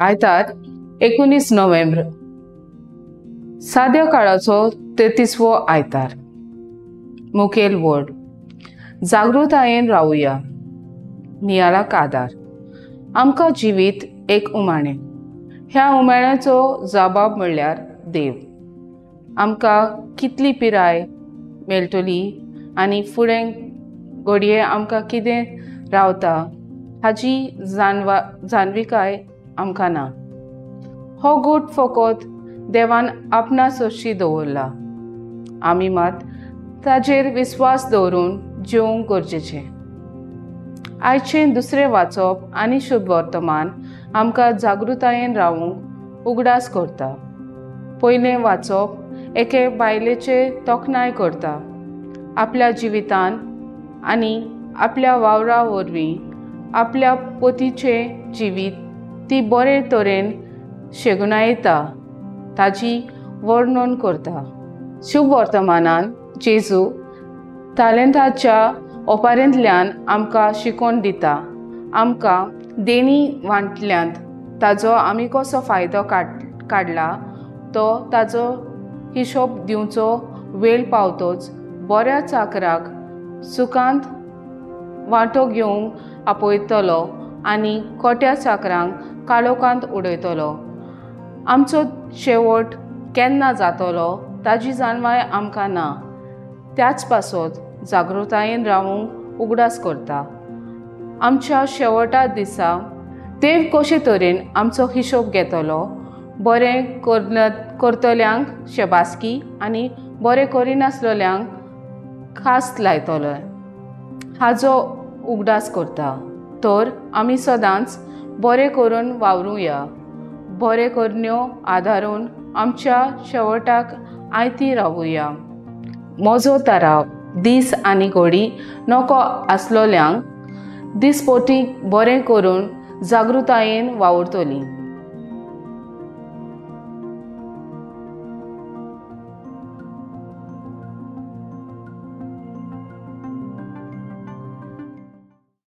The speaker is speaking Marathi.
आयतार एकोणीस नोव्हेंबर. साद्या काळाचो तेतीसवो आयतार. मुखेल वर्ड. जागृतायेन रावुया नियाळा कादार. आमकां जिवीत एक उमाणें. ह्या उमाण्याचो जबाब म्हणल्यार देव. आमकां कितली पिराय मेळटली आनी फुडें घडये आमकां कितें रावता हाची जानवा जानविकाय आमकां ना हो गूट फकत देवान आपणा सोशी दवरला. आमी मात ताजेर विस्वास दवरून जेवंक गरजेचें. आयचें दुसरें वाचप आनी शुभ वर्तमान आमकां जागृतायेन रावूंक उगडास करता. पयलें वाचप एके बायलेचे तोखणाय करता. आपल्या जिवितान आनी आपल्या वावरा वरवीं आपल्या पोतीचें जिवीत ती बरे तरेन शेगुणायता ताची वर्णन करता. शुभ वर्तमानान जेजू टॅलेंटाच्या ओपारेंतल्यान आमकां शिकोवन दिता. आमकां देणी वांटल्यांत ताजो आमी कसो फायदो काड काडला तो ताजो हिशोब दिवचो वेळ पावतोच बऱ्या चाकराक सुखांत वांटो घेवंक आपयतलो. आनी खोट्या चाकरांक काळोखांत उडयतलो. आमचो शेवट केन्ना जातलो ताजी जाणवाय आमकां ना. त्याच पासत जागृतायेन रावूंक उगडास करता. आमच्या शेवटा दिसा देव कशे तरेन आमचो हिशोब घेतलो बरें कर करतल्यांक शेबासकी आनी बरें करिनासलेल्यांक खास लायतलो हाजो उगडास करता. तर आमी सदांच बरें करून वावरूया. बरें करण्यो आदारून आमच्या शेवटाक आयती रावुया म्हजो ताराव दीस आनी घोडी नको आसलोल्यांक दिसपोटी बरें करून जागृतायेन वावुरतलीं.